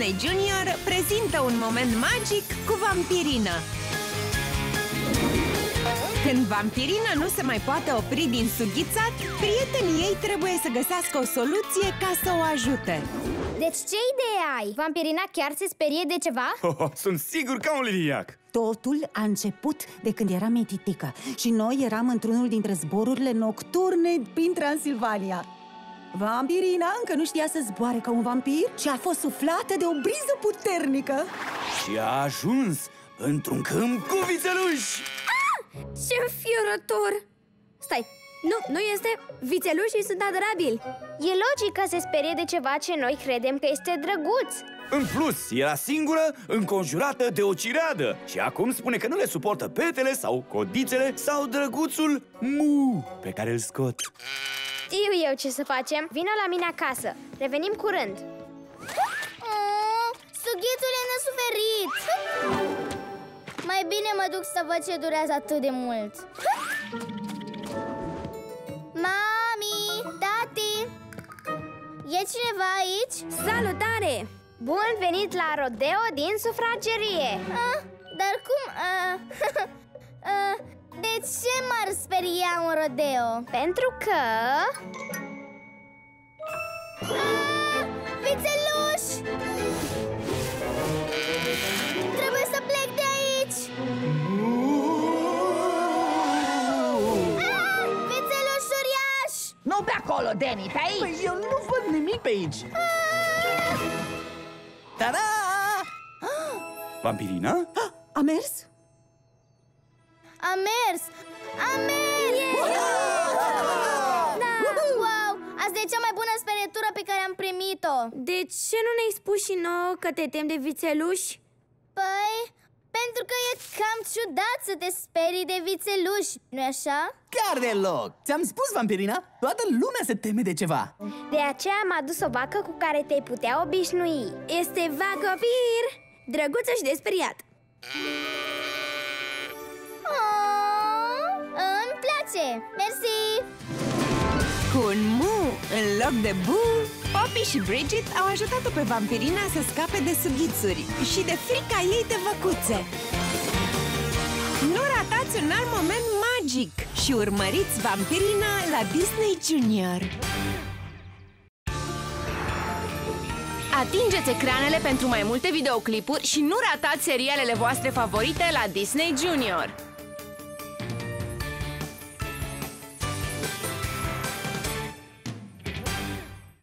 Disney Junior prezintă un moment magic cu Vampirina Când Vampirina nu se mai poate opri din sughițat Prietenii ei trebuie să găsească o soluție ca să o ajute Deci ce idee ai? Vampirina chiar se sperie de ceva? Oh, oh, sunt sigur ca un liliac Totul a început de când eram mititică Și noi eram într-unul dintre zborurile nocturne prin Transilvania Vampirina încă nu știa să zboare ca un vampir Și a fost suflată de o briză puternică. Și a ajuns într-un câmp cu vițeluși. Ce înfiorător! Stai, nu, nu este? Vițelușii sunt adorabili E logic că se sperie de ceva ce noi credem că este drăguț. În plus, era singură, înconjurată de o cireadă. Și acum spune că nu le suportă petele sau codițele Sau drăguțul Mu pe care îl scot Știu eu ce să facem. Vino la mine acasă. Revenim curând. Oh, Sughițul e nesuferit. Mai bine mă duc să văd ce durează atât de mult. Mami, tati E cineva aici? Salutare! Bun venit la rodeo din sufragerie! Ah, Dar cum... Uh, uh, de ce m-ar speria un rodeo? Pentru că... Ah, vițeluș! Trebuie să plec de aici! Ah, vițeluș uriaș! Nu pe acolo, Danny, pe aici Păi eu nu văd nimic pe aici Ta-da! Vampirina? A mers? A mers! A mers! Da! Wow! Asta e cea mai bună sperietură pe care am primit-o De ce nu ne-ai spus și nouă că te tem de vițeluși? Păi, pentru că e cam ciudat să te sperii de vițeluși, nu-i așa? Chiar deloc Ți-am spus, Vampirina, toată lumea se teme de ceva De aceea am adus o vacă cu care te-ai putea obișnui Este vagopir! Drăguță și desperiat place, mersi! Cu un mu în loc de bu Poppy și Bridget au ajutat-o pe Vampirina să scape de sughițuri Și de frica ei de văcuțe Nu ratați un alt moment magic Și urmăriți Vampirina la Disney Junior Atingeți ecranele pentru mai multe videoclipuri și nu ratați serialele voastre favorite la Disney Junior!